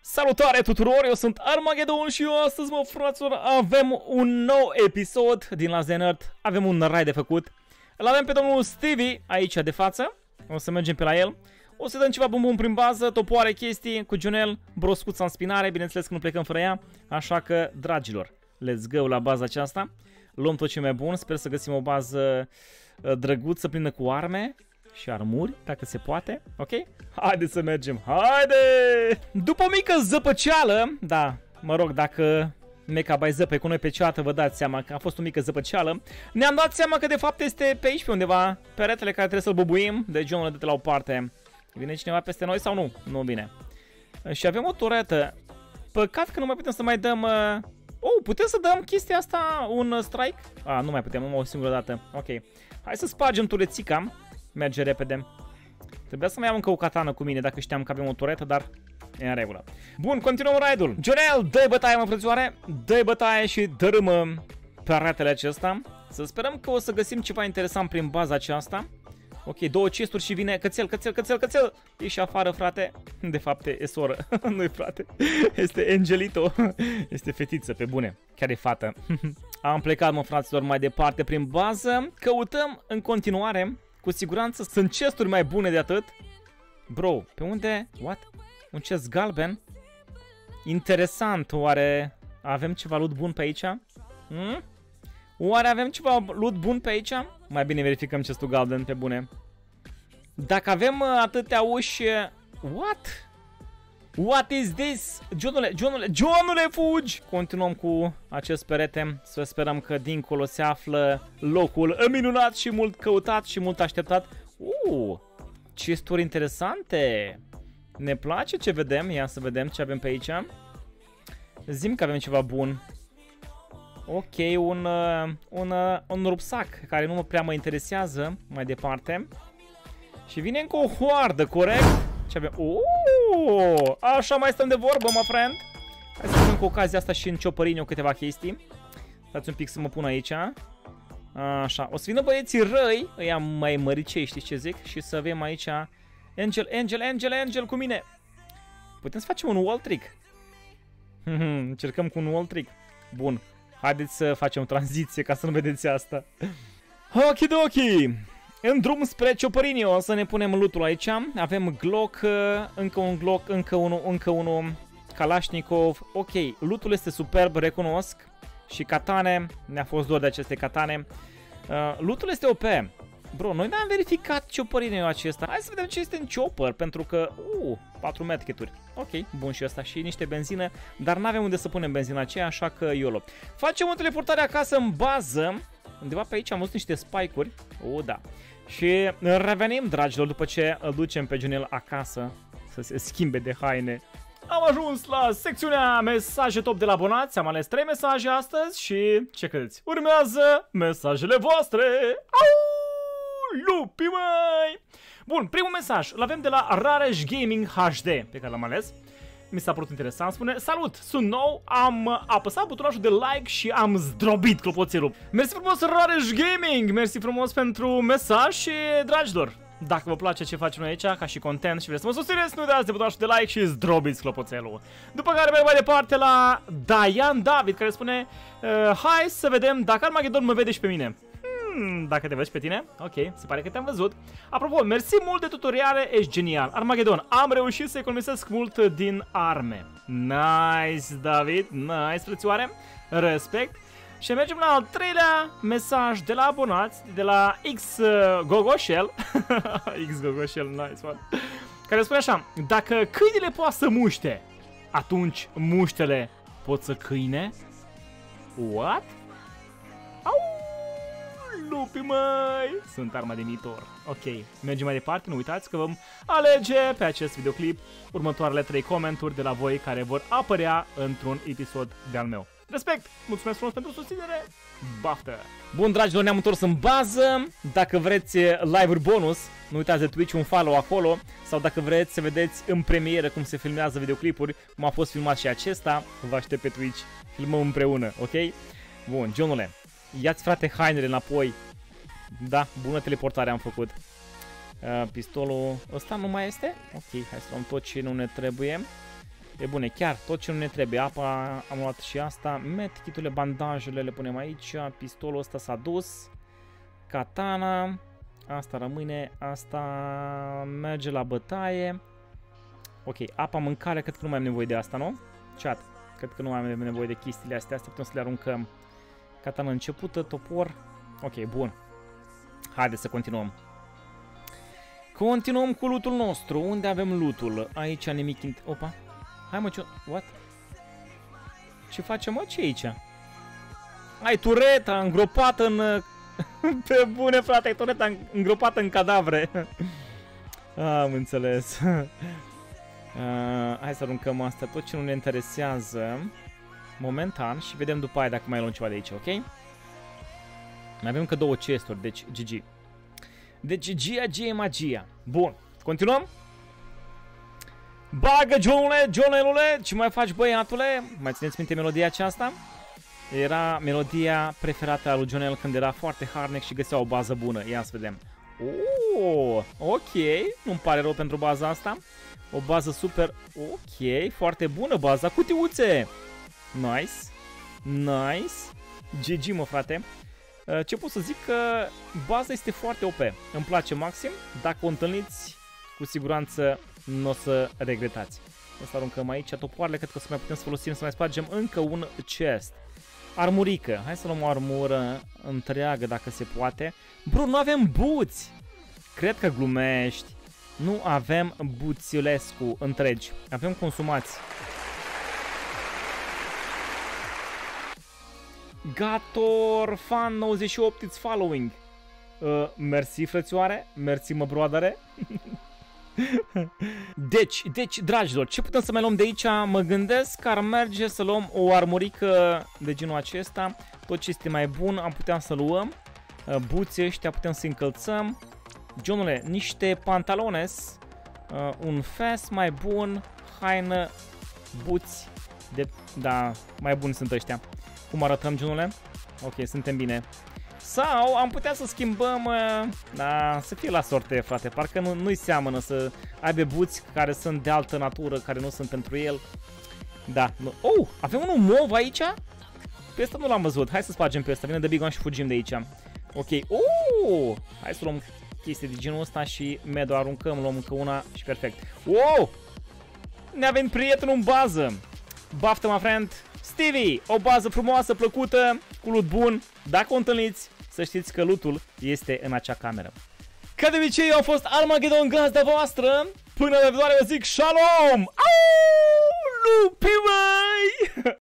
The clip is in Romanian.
Salutare tuturor, eu sunt Armageddon și eu astăzi, mă fraților, avem un nou episod din la Zenert. Avem un rai de făcut. Îl avem pe domnul Stevie aici de față. O să mergem pe la el. O să dăm ceva bun prin bază, topoare chestii cu Junel, broscuța în spinare, bineînțeles că nu plecăm fără ea. Așa că, dragilor, let's go la baza aceasta. Luăm tot ce mai bun, sper să găsim o bază uh, drăguță, plină cu arme și armuri, dacă se poate, ok? Haide să mergem, haide! După o mică zăpăceală, da, mă rog, dacă Meca bai zăpe cu noi pe ceată, vă dați seama că a fost o mică zăpăceală. Ne-am dat seama că de fapt este pe aici pe undeva, peretele care trebuie să-l bubuim, de genul de la o parte. Vine cineva peste noi sau nu? Nu vine. Și avem o turetă. Păcat că nu mai putem să mai dăm... Uh... Oh, putem să dăm chestia asta un strike? Ah, nu mai putem, numai o singură dată. Ok. Hai să spargem turețica. Merge repede. Trebuia să mai am încă o katană cu mine dacă știam că avem o turetă, dar e în regulă. Bun, continuăm raidul. Jonel, dă bătaie, mă frățioare. dă bătaie și dărâmă peretele acesta. Să sperăm că o să găsim ceva interesant prin baza aceasta. Ok, două chesturi și vine cățel, cățel, cățel, cățel. Ești afară, frate. De fapt, e soră. Nu-i frate. Este Angelito. Este fetiță, pe bune. Chiar e fată. Am plecat, mă, fraților, mai departe prin bază. Căutăm în continuare cu siguranță sunt chesturi mai bune de atât. Bro, pe unde? What? Un chest galben? Interesant, oare avem ceva loot bun pe aici? Hmm? Oare avem ceva loot bun pe aici? Mai bine verificăm chestul galben pe bune. Dacă avem uh, atâtea uși... Uh, what? What is this? Johnule, Johnule, Johnule, fugi! Continuăm cu acest perete. Să sperăm că dincolo se află locul minunat și mult căutat și mult așteptat. Uh, chesturi interesante! Ne place ce vedem. Ia să vedem ce avem pe aici. Zim că avem ceva bun. Ok, un, uh, un, uh, un rupsac care nu mă prea mă interesează mai departe. Și vine încă o hoardă, corect? Ce avem? Uuuu, așa mai stăm de vorbă, mă friend. Hai să vedem cu ocazia asta și în ciopărini câteva chestii. Stați un pic să mă pun aici. Așa, o să vină băieții răi, ăia mai măricei, știți ce zic? Și să avem aici Angel, Angel, Angel, Angel cu mine. Putem să facem un wall trick. Încercăm cu un wall trick. Bun, haideți să facem o tranziție ca să nu vedeți asta. Okidoki! În drum spre Ciopărini o să ne punem lutul aici. Avem Glock, uh, încă un Glock, încă unul, încă unul, Kalashnikov. Ok, lutul este superb, recunosc. Și katane, ne-a fost dor de aceste katane. Uh, lutul este OP. Bro, noi n-am verificat ciopărinul acesta. Hai să vedem ce este în chopper, pentru că... Uh, 4 medkituri. Ok, bun și asta și niște benzină, dar n-avem unde să punem benzina aceea, așa că YOLO. Facem o teleportare acasă în bază. Undeva pe aici am văzut niște spike-uri. Oh, da. Și revenim, dragilor, după ce îl ducem pe Junel acasă să se schimbe de haine. Am ajuns la secțiunea mesaje top de la abonați, am ales 3 mesaje astăzi și ce credeți? Urmează mesajele voastre! Au! Lupi, măi! Bun, primul mesaj îl avem de la Raresh Gaming HD, pe care l-am ales mi s-a părut interesant, spune Salut, sunt nou, am apăsat butonajul de like și am zdrobit clopoțelul Mersi frumos Raresh Gaming, mersi frumos pentru mesaj și dragilor dacă vă place ce facem noi aici, ca și content și vreți să mă susțineți, nu uitați de butonul de like și zdrobiți clopoțelul. După care merg mai departe la Diane David, care spune uh, Hai să vedem dacă Armageddon mă vede și pe mine. Hmm, dacă te vezi pe tine, ok, se pare că te-am văzut. Apropo, mersi mult de tutoriale, ești genial. Armageddon, am reușit să economisesc mult din arme. Nice, David, nice, frățioare, respect. Și mergem la al treilea mesaj de la abonați, de la X uh, Gogoshell. X Gogoshell, nice one. Care spune așa, dacă câinile poate să muște, atunci muștele pot să câine? What? Lupi, măi! Sunt arma de viitor. Ok, mergem mai departe, nu uitați că vom alege pe acest videoclip următoarele trei comenturi de la voi care vor apărea într-un episod de-al meu. Respect! Mulțumesc frumos pentru susținere! Baftă! Bun, dragilor, ne-am întors în bază. Dacă vreți live-uri bonus, nu uitați de Twitch, un follow acolo. Sau dacă vreți să vedeți în premieră cum se filmează videoclipuri, cum a fost filmat și acesta, vă aștept pe Twitch. Filmăm împreună, ok? Bun, Johnule, Ia-ți frate hainele înapoi. Da, bună teleportare am făcut. Uh, pistolul ăsta nu mai este? Ok, hai să luăm tot ce nu ne trebuie. E bune, chiar tot ce nu ne trebuie. Apa am luat și asta. Medkiturile, bandajele le punem aici. Pistolul ăsta s-a dus. Katana. Asta rămâne. Asta merge la bătaie. Ok, apa, mâncare, cred că nu mai am nevoie de asta, nu? Chat, cred că nu mai am nevoie de chestiile astea. Astea putem să le aruncăm. Katana începută, topor. Ok, bun. Haideți să continuăm. Continuăm cu lutul nostru. Unde avem lutul? Aici nimic... Opa. Hai mă, ce... What? Ce facem mă? ce aici? Ai tureta îngropată în... Pe bune, frate, ai tureta îngropată în cadavre. Am înțeles. Uh, hai să aruncăm asta, tot ce nu ne interesează momentan și vedem după aia dacă mai luăm ceva de aici, ok? Mai avem încă două chesturi, deci GG. Deci GG e magia. Bun, continuăm? Bagă, Johnule, Johnelule, ce mai faci băiatule? Mai țineți minte melodia aceasta? Era melodia preferată a lui Jonel când era foarte harnic și găsea o bază bună. Ia să vedem. Oh, ok, nu-mi pare rău pentru baza asta. O bază super, ok, foarte bună baza, cutiuțe. Nice, nice. GG, mă, frate. Uh, ce pot să zic că baza este foarte OP. Îmi place maxim. Dacă o întâlniți, cu siguranță nu o să regretați. O să aruncăm aici topoarele, cred că o să mai putem să folosim să mai spargem încă un chest. Armurică. Hai să luăm o armură întreagă dacă se poate. Bro, nu avem buți! Cred că glumești. Nu avem buțiulescu întregi. Avem consumați. Gator Fan 98 it's following. Uh, mersi frățioare, mersi mă broadere. deci, deci, dragilor, ce putem să mai luăm de aici? Mă gândesc că ar merge să luăm o armurică de genul acesta. Tot ce este mai bun am putea să luăm. Uh, buții ăștia putem să încălțăm. Johnule, niște pantalones, uh, un fes mai bun, haină, buți, de, da, mai buni sunt ăștia. Cum arătăm, Johnule? Ok, suntem bine. Sau am putea să schimbăm, uh, da, să fie la sorte, frate, parcă nu, nu-i seamănă să aibă buți care sunt de altă natură, care nu sunt pentru el. Da, nu. Oh, avem unul mov aici? Pe ăsta nu l-am văzut, hai să spargem pe ăsta, vine de Big One și fugim de aici. Ok, oh, hai să luăm chestii de genul ăsta și medo aruncăm, luăm încă una și perfect. Wow! Ne avem prietenul în bază. Baftă, my friend! Stevie, o bază frumoasă, plăcută, cu lut bun. Dacă o întâlniți, să știți că lutul este în acea cameră. Ca de obicei, eu am fost Armageddon gazda voastră. Până la viitoare vă zic shalom! Au! Lupi, măi!